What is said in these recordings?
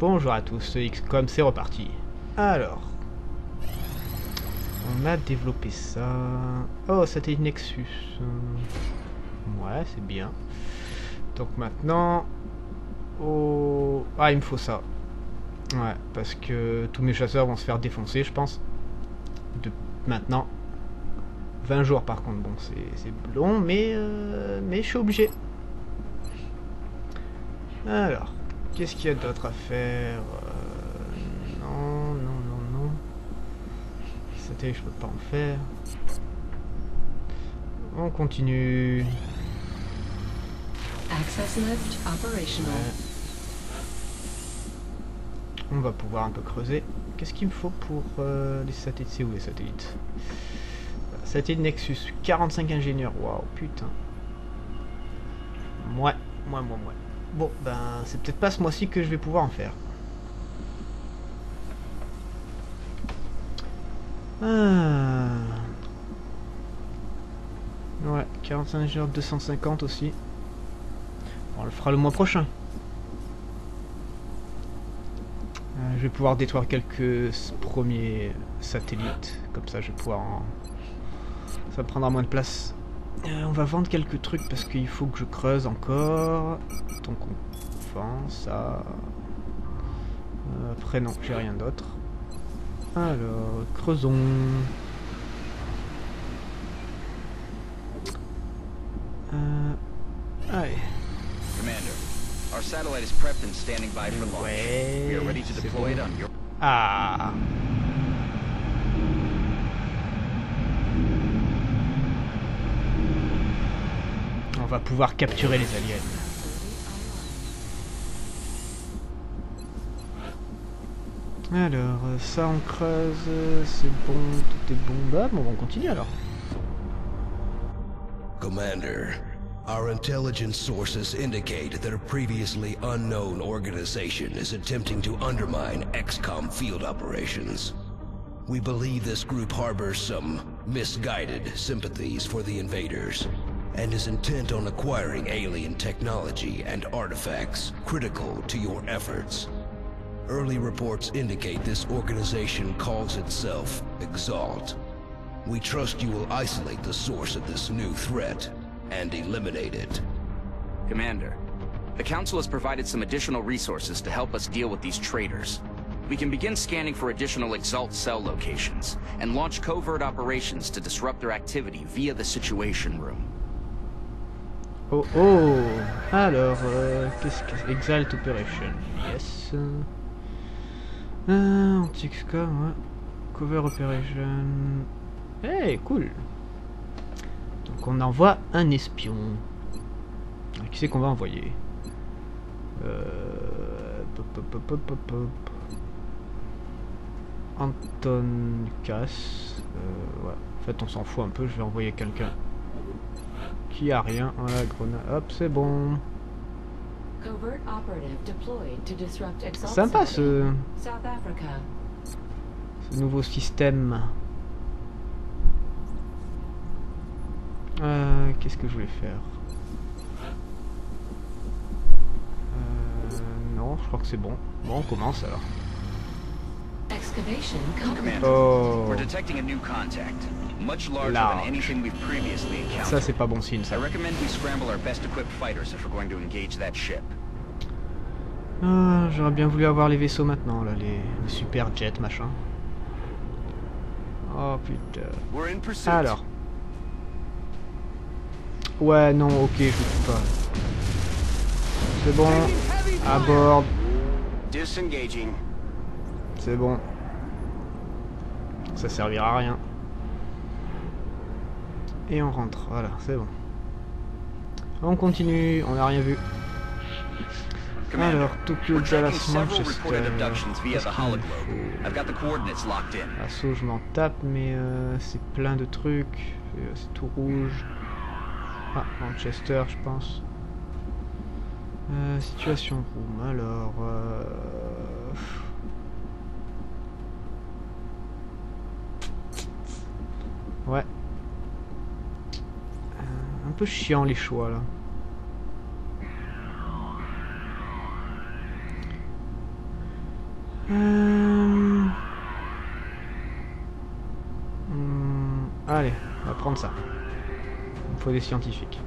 Bonjour à tous, XCOM, c'est reparti. Alors, on a développé ça. Oh, c'était une Nexus. Ouais, c'est bien. Donc maintenant, oh, ah, il me faut ça. Ouais, parce que tous mes chasseurs vont se faire défoncer, je pense. De maintenant. 20 jours par contre, bon, c'est long, mais, euh, mais je suis obligé. Alors, qu'est-ce qu'il y a d'autre à faire euh, Non, non, non, non. C'était, je peux pas en faire. On continue. Access lift operational. Ouais. On va pouvoir un peu creuser. Qu'est-ce qu'il me faut pour euh, les satellites? C'est où les satellites? Satellite Nexus, 45 ingénieurs. Waouh, putain. Ouais, moi, moi, moi. Bon, ben, c'est peut-être pas ce mois-ci que je vais pouvoir en faire. Ah. Ouais, 45 ingénieurs, 250 aussi. On le fera le mois prochain. Euh, je vais pouvoir détruire quelques premiers satellites. Comme ça, je vais pouvoir en... Ça prendra moins de place. Euh, on va vendre quelques trucs parce qu'il faut que je creuse encore. Donc on vend ça. Euh, après non, j'ai rien d'autre. Alors, creusons. Euh, allez. Commander, our satellite is prepped and standing by for launch. Ouais, We are ready to deploy it on your Ah va pouvoir capturer les aliens. Alors, euh, ça on creuse, euh, c'est bon, tout est bon. Bah, bon, on continue alors. Commander, our intelligence sources indicate that a previously unknown organization is attempting to undermine XCOM field operations. We believe this group harbors some misguided sympathies for the invaders and is intent on acquiring alien technology and artifacts critical to your efforts. Early reports indicate this organization calls itself Exalt. We trust you will isolate the source of this new threat and eliminate it. Commander, the Council has provided some additional resources to help us deal with these traitors. We can begin scanning for additional Exalt cell locations and launch covert operations to disrupt their activity via the Situation Room. Oh oh Alors, euh, qu'est-ce que... Exalt Operation. Yes. Euh, Anti-XCOM, ouais. Cover Operation. Eh, cool Donc on envoie un espion. Ah, Qui c'est qu'on va envoyer? Euh... Anton Cass. Euh, ouais. En fait, on s'en fout un peu. Je vais envoyer quelqu'un qui a rien. Voilà, grenade? Hop, c'est bon. Sympa ce, ce nouveau système. Euh, Qu'est-ce que je voulais faire? Euh, Non, je crois que c'est bon. Bon, on commence alors. Oh, previously ça encountered. c'est pas bon signe ça. I recommend we scramble our best equipped fighters if we're going to engage that ship. Ah, J'aurais bien voulu avoir les vaisseaux maintenant, là, les, les super jets, machin. Oh putain. We're in pursuit. Alors. Ouais, non, ok, je peux pas. C'est bon, à bord, Disengaging. c'est bon. Ça servira à rien. Et on rentre, voilà, c'est bon. On continue, on n'a rien vu. Alors, Tokyo, Dallas, Manchester. Assaut, je m'en tape, mais euh, c'est plein de trucs. Euh, C'est tout rouge. Ah, Manchester, je pense. Euh, situation room, alors. Ouais. Peu chiant les choix là. Euh... hmm, Allez, on va prendre ça. Il faut des scientifiques.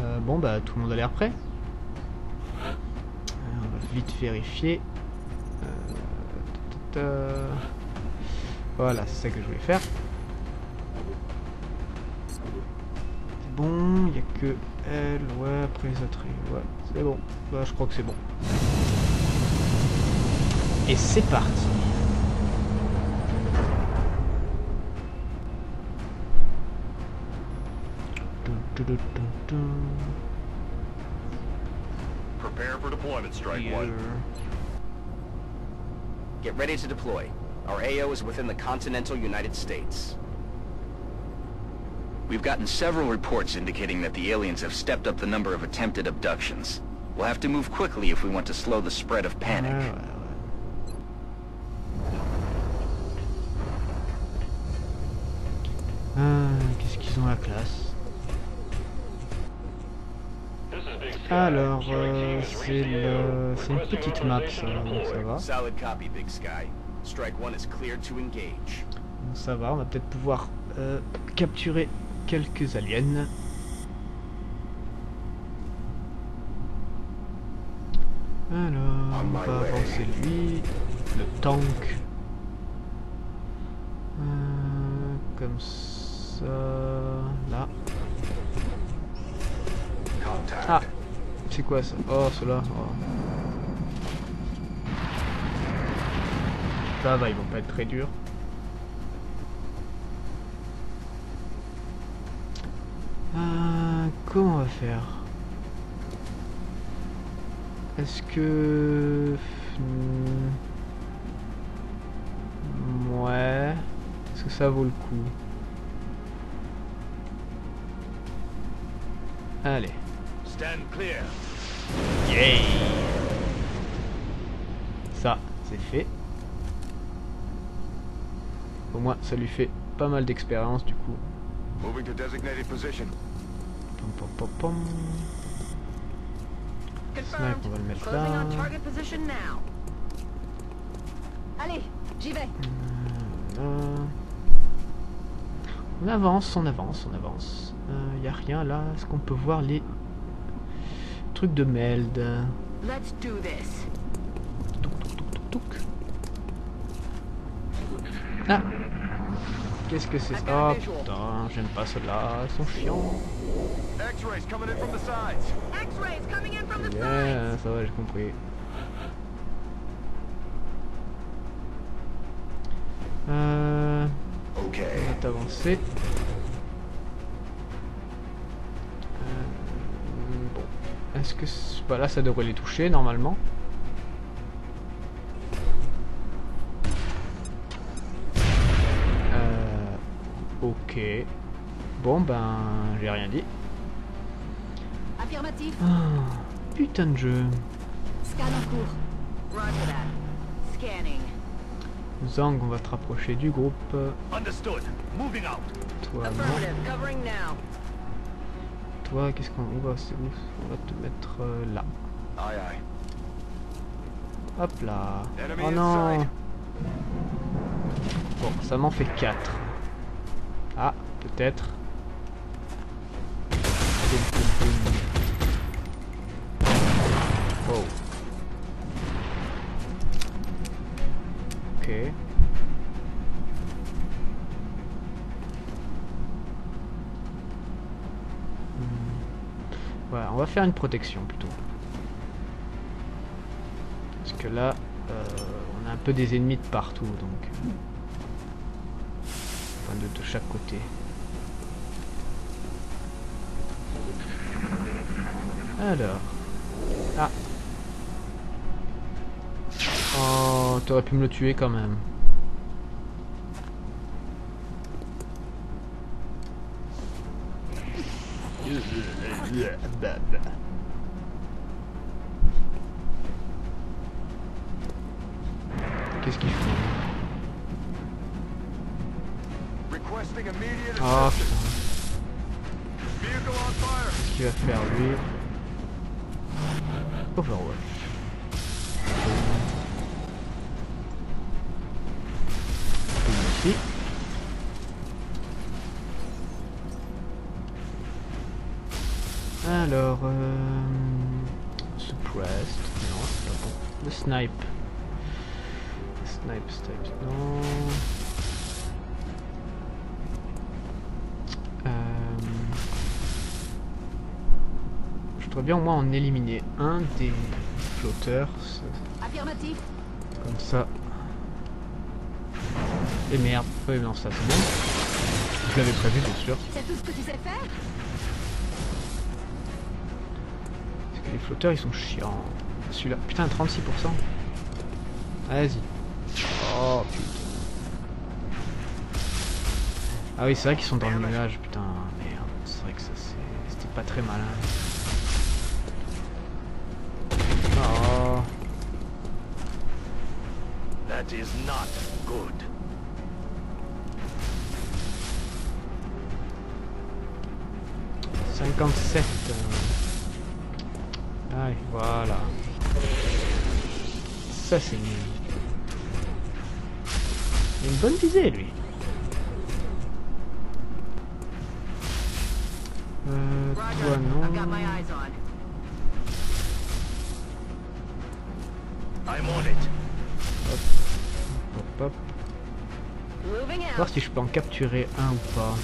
Euh, bon bah tout le monde a l'air prêt. Euh, on va vite vérifier. Voilà, c'est ça que je voulais faire. C'est bon, il n'y a que elle, ouais, après les autres, ouais, c'est bon. Bah, je crois que c'est bon. Et c'est parti. Prepare for deployment, Strike. One. Get ready to deploy. Our AO is within the continental United States. We've gotten several reports indicating that the aliens have stepped up the number of attempted abductions. We'll have to move quickly if we want to slow the spread of panic. Ah, Qu'est-ce qu'ils ont la classe Alors, euh, c'est c'est une petite map ça, donc ça va. Donc ça va, on va peut-être pouvoir euh, capturer quelques aliens. Alors, On va avancer lui, le tank. Euh, comme ça, là. Ah, c'est quoi ça? Oh, cela. oh. Ça va, ils vont pas être très durs. Euh, comment on va faire? Est-ce que... Hmm, Ouais... Est-ce que ça vaut le coup? Allez. Stand clear. Yay Ça, c'est fait. Au moins, ça lui fait pas mal d'expérience du coup. Moving to designated position. Pom, pom, pom, pom. Snipe, on va le mettre Closing là. on target position now. Allez, j'y vais. Là. On avance, on avance, on avance. Il y a rien là. Est-ce qu'on peut voir les trucs de meld? Let's do this. Touc, touc, touc, touc, touc. Ah Qu'est-ce que c'est ça? Oh putain, j'aime pas ceux-là, ils sont chiants. X-rays coming in from the sides. X-rays coming in from the sides. Yeah, ça va, j'ai compris. Euh, on va avancer. Euh, bon. Est-ce que... c'est- Bah là, ça devrait les toucher, normalement. Ok. Bon, ben, j'ai rien dit. Affirmatif. Ah, putain de jeu. Scan en cours. Roger that. Scanning. Zang, on va te rapprocher du groupe. Understood. Moving out. Toi. Covering now. Toi, qu'est-ce qu'on on va, c'est où? On va te mettre euh, là. Aye aye. Hop là. Enemy Oh non. inside. Bon, ça m'en fait 4. Ah, peut-être. Wow. Ok. Hmm. Ouais, on va faire une protection plutôt. Parce que là, euh, on a un peu des ennemis de partout, donc... Enfin, de, de chaque côté. Alors... Ah Oh, t'aurais pu me le tuer quand même. Qu'est-ce qu'il fait? Oh assistance. putain, qu'est-ce qu'il va faire lui? Overwatch. Ici. Alors, euh, suppressed, non, c'est pas bon. Le snipe. Snipe, snipe, non. Bien au moins en éliminer un des flotteurs, Affirmatif. comme ça. Et merde, oui non ça c'est bon. Je l'avais prévu bien sûr. C'est tout ce que tu sais faire? Parce que les flotteurs ils sont chiants. Celui-là, putain 36%. Vas-y. Oh putain. Ah oui c'est vrai qu'ils sont dans le nuage, putain merde. C'est vrai que ça c'est- c'était pas très malin. Oh. That is not good. 57. euh. Allez, voilà. Ça c'est nul. Il a une bonne visée lui. Euh, toi Roger. I've got my non. eyes on. I'm on it. Voir si je peux en capturer un ou pas.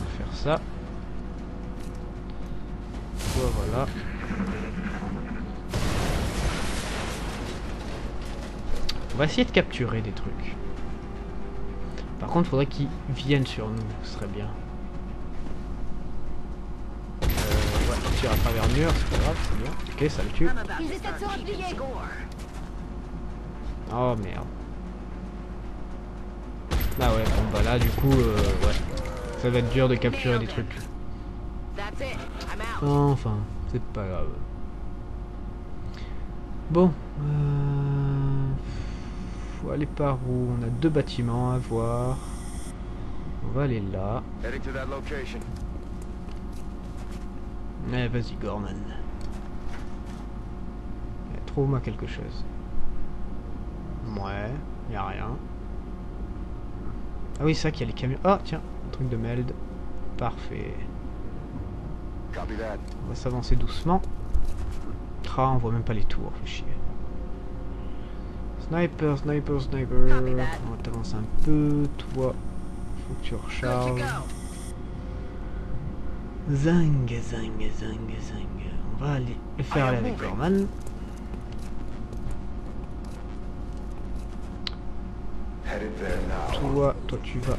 Va faire ça. Voilà. On va essayer de capturer des trucs. Par contre, faudrait qu'ils viennent sur nous, ce serait bien. Euh, ouais, tire à travers le mur, c'est pas grave, c'est bien. Ok, ça le tue. Oh merde. Ah ouais, bon bah là du coup, euh, ouais. Ça va être dur de capturer des trucs. That's it. I'm out. Enfin, c'est pas grave. Bon, euh... faut aller par où? On a deux bâtiments à voir. On va aller là. Location. Eh, vas-y, Gorman. Eh, Trouve-moi quelque chose. Ouais, y a rien. Ah oui, c'est ça qu'il y a les camions. Ah, tiens, un truc de meld. Parfait. On va s'avancer doucement. Ah, on voit même pas les tours, fait chier. Sniper, sniper, sniper. On va t'avancer un peu. Toi, faut que tu recharges. Go. Zang, zang, zang, zang. On va aller le faire aller avec. Gorman. Toi, toi tu vas.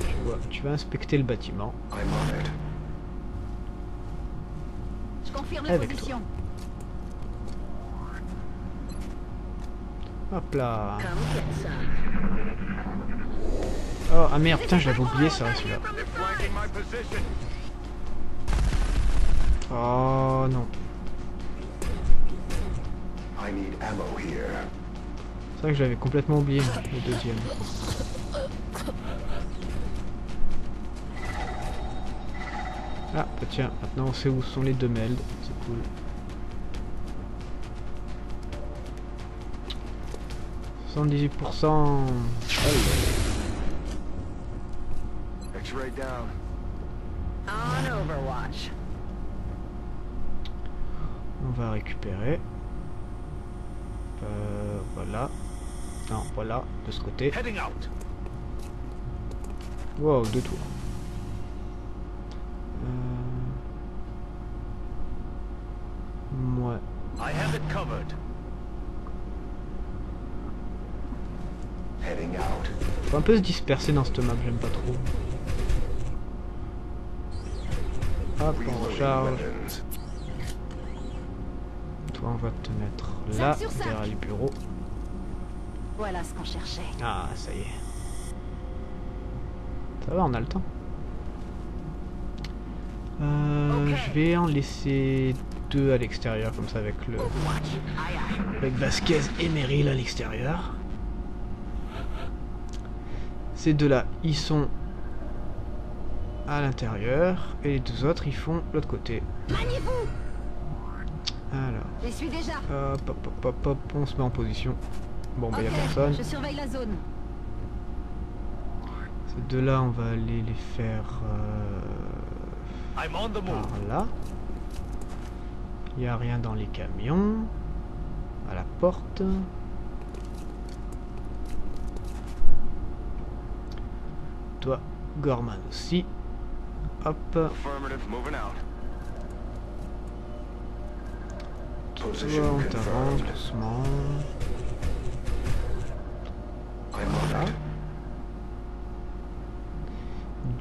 Tu vas, tu vas inspecter le bâtiment. Je confirme la position. Hop là. Oh, ah merde, putain, je l'avais oublié ça, celui-là. Oh non. C'est vrai que j'avais complètement oublié le deuxième. Ah, bah tiens, maintenant on sait où sont les deux melds, c'est cool. « 78%! X-ray down. On Overwatch. On va récupérer. Euh, voilà. Non, voilà, de ce côté. Heading out. Wow, deux tours. Euh... Ouais. I have it covered. Heading out. Faut un peu se disperser dans cette map, j'aime pas trop. Hop, on recharge. Toi, on va te mettre là, derrière les bureaux. Voilà ce qu'on cherchait. Ah, ça y est. Ça va, on a le temps. Euh. Je vais en laisser deux à l'extérieur, comme ça, avec le aye. avec Vasquez et Meryl à l'extérieur. Ces deux-là, ils sont à l'intérieur. Et les deux autres, ils font l'autre côté. Alors, J'y suis déjà. hop, hop, hop, hop, hop, on se met en position. Bon, bah, ok, y a personne. je surveille la zone. Ces deux-là, on va aller les faire euh, I'm on the move. par là. Il n'y a rien dans les camions. À la porte. Toi, Gorman aussi. Hop. Affirmative, moving out. Toi, on t'avance doucement. Voilà.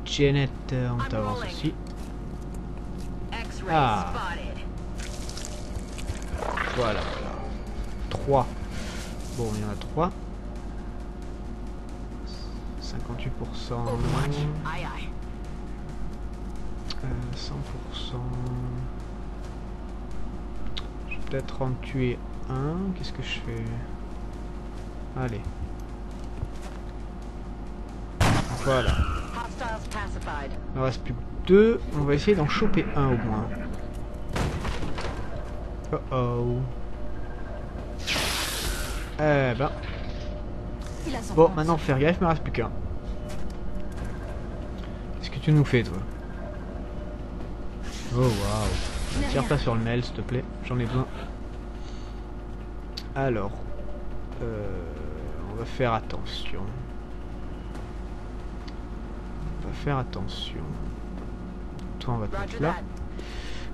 Janet, on t'avance aussi. X-ray Ah. spotted. Voilà, voilà. 3. Bon, il y en a 3. 58%. Je vais peut-être en tuer un. Qu'est-ce que je fais? Allez. Voilà. Il en reste plus que deux. On va essayer d'en choper un au moins. Oh oh. Eh ben. Bon, maintenant faire gaffe, il me reste plus qu'un. Qu'est-ce que tu nous fais, toi? Oh waouh. Tire pas sur le mail, s'il te plaît. J'en ai besoin. Alors. euh, on va faire attention. On va faire attention. Toi, on va te mettre là.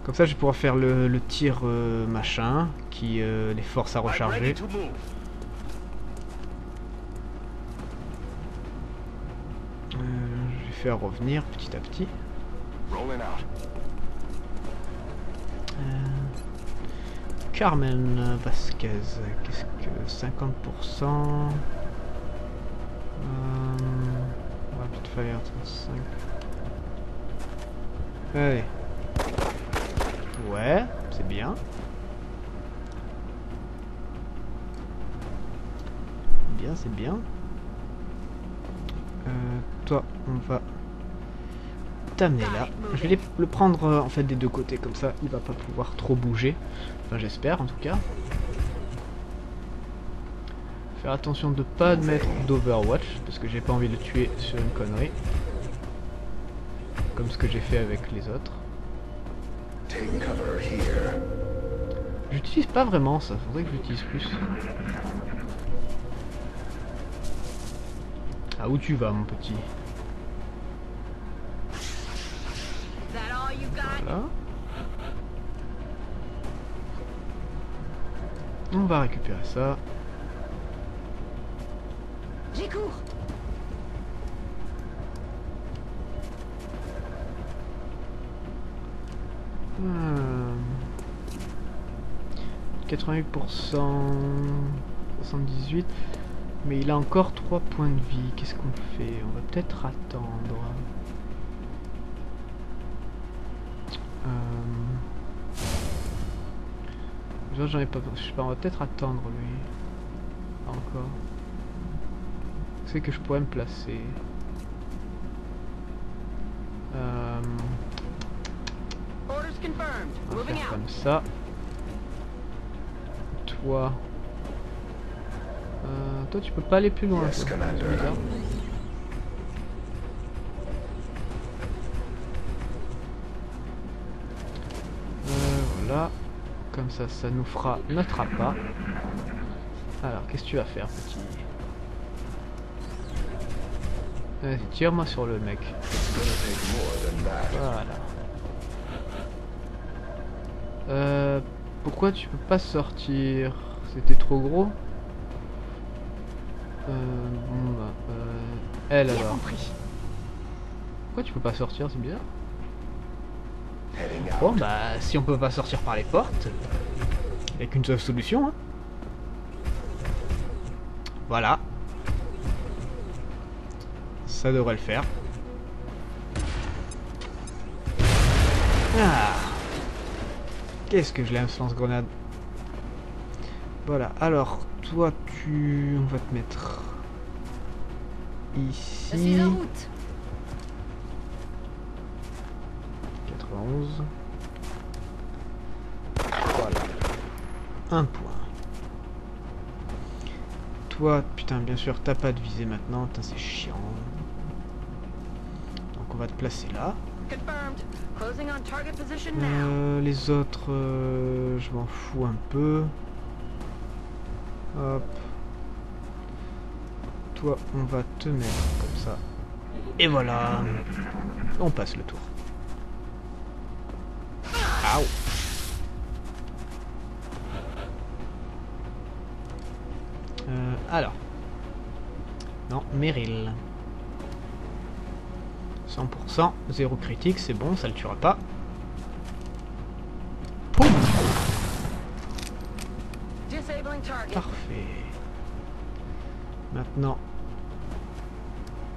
Comme ça, je vais pouvoir faire le, tir euh, machin qui euh, les force à recharger. je vais faire revenir petit à petit. Carmen Vasquez, qu'est-ce que 50% euh, Rapid Fire 35. Allez. Ouais, c'est bien. Bien, c'est bien. Euh, toi, on va t'amener là. Je vais le prendre euh, en fait des deux côtés, comme ça il va pas pouvoir trop bouger. Enfin j'espère en tout cas. Faire attention de pas mettre d'Overwatch, parce que j'ai pas envie de le tuer sur une connerie. Comme ce que j'ai fait avec les autres. J'utilise pas vraiment ça, faudrait que j'utilise plus. Ah où tu vas mon petit? Voilà. On va récupérer ça. J'y cours. Hmm. 88%, 78, mais il a encore 3 points de vie. Qu'est-ce qu'on fait? On va peut-être attendre. Euh... J'en ai pas. Je sais pas, on va peut-être attendre lui. Pas Encore. C'est que je pourrais me placer? Euh... On va faire comme ça. Toi. Euh, toi, tu peux pas aller plus loin. Yes, voilà. Comme ça, ça nous fera notre appât. Alors, qu'est-ce que tu vas faire, petit? Vas-y, tire-moi sur le mec. Voilà. Euh, pourquoi tu peux pas sortir? C'était trop gros euh, bon bah, euh, elle alors. Pourquoi tu peux pas sortir? C'est bizarre. Bon bah, si on peut pas sortir par les portes, il y a qu'une seule solution. hein. Voilà. Ça devrait le faire. Ah. Qu'est-ce que je l'aime ce lance-grenade? Voilà, alors, toi tu... On va te mettre Je suis ici. en route. 91. Un point. Toi, putain, bien sûr, t'as pas de visée maintenant. Putain, c'est chiant. Donc on va te placer là. Confirmed. Closing on target position now. Euh, les autres, euh, je m'en fous un peu. Hop. Toi, on va te mettre comme ça. Et voilà. On passe le tour. Alors. Non, Meryl. 100%, zéro critique, c'est bon, ça le tuera pas. Poum. Parfait. Maintenant,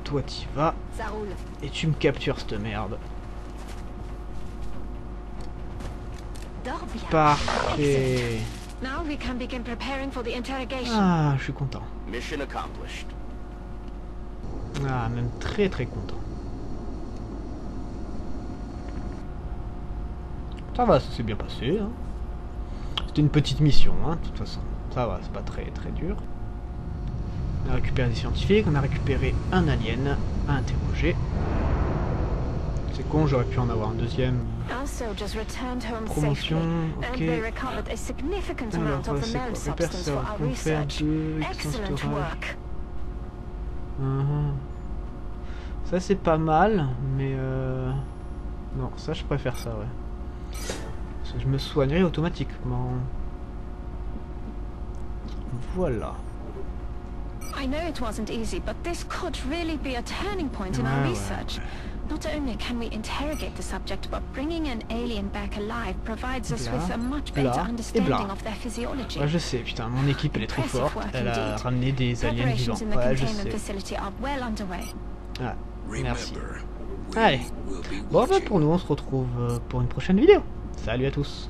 toi t'y vas et tu me captures cette merde. Parfait. Now we can begin preparing for the interrogation. Ah, je suis content. Mission accomplished. Ah, même très très content. Ça va, ça s'est bien passé. Hein. C'était une petite mission, hein, de toute façon. Ça va, c'est pas très très dur. On a récupéré des scientifiques, on a récupéré un alien à interroger. C'est con, j'aurais pu en avoir un deuxième. Our soldiers returned home Promotion, ok. they recovered a significant Alors, amount of the c'est quoi for Répertoire, our confère research. de Excellent storage. work. Ça c'est pas mal, mais euh... Non, ça je préfère ça, ouais. Parce que je me soignerai automatiquement. Voilà. I know it wasn't easy, but this could really be a turning point in our research. ouais. Not only can we interrogate the subject, but bringing an alien back alive provides us Blah, with a much blah, better et understanding blah. of their physiology. Ouais, je sais, putain, mon équipe elle est trop forte. Elle a ramené des aliens vivants. Ouais, je sais. Ah, merci. Allez. Bon, bah pour nous, on se retrouve euh, pour une prochaine vidéo. Salut à tous.